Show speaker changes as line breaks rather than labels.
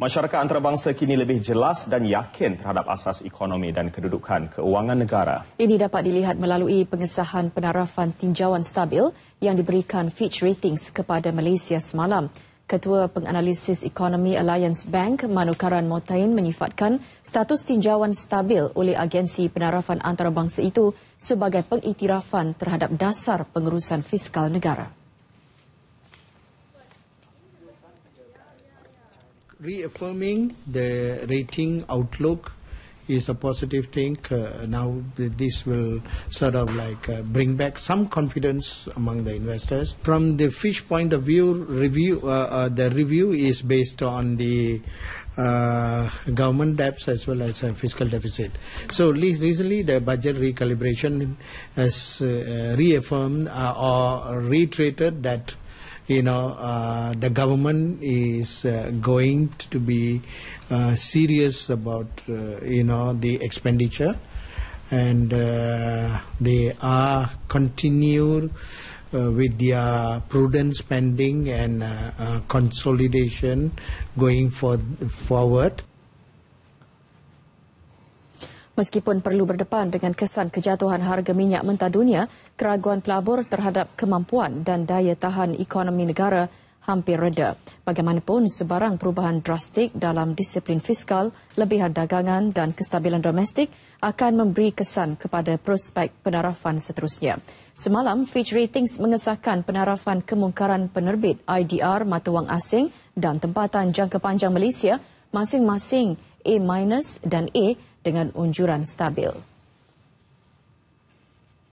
Masyarakat antarabangsa kini lebih jelas dan yakin terhadap asas ekonomi dan kedudukan keuangan negara.
Ini dapat dilihat melalui pengesahan penarafan tinjauan stabil yang diberikan Fitch Ratings kepada Malaysia semalam. Ketua Penganalisis Ekonomi Alliance Bank, Manukaran Motain menyifatkan status tinjauan stabil oleh agensi penarafan antarabangsa itu sebagai pengiktirafan terhadap dasar pengurusan fiskal negara.
Reaffirming the rating outlook is a positive thing. Uh, now this will sort of like uh, bring back some confidence among the investors. From the fish point of view, review uh, uh the review is based on the uh, government debts as well as fiscal deficit. So recently the budget recalibration has uh, reaffirmed or reiterated that you know, uh, the government is uh, going to be uh, serious about, uh, you know, the expenditure, and uh, they are continue uh, with their prudent spending and consolidation going for, forward.
Meskipun perlu berdepan dengan kesan kejatuhan harga minyak mentah dunia, keraguan pelabur terhadap kemampuan dan daya tahan ekonomi negara hampir reda. Bagaimanapun, sebarang perubahan drastik dalam disiplin fiskal, lebihan dagangan dan kestabilan domestik akan memberi kesan kepada prospek penarafan seterusnya. Semalam, Fitch Ratings mengesahkan penarafan kemungkaran penerbit IDR mata wang asing dan tempatan jangka panjang Malaysia masing-masing A- dan A dengan unjuran stabil.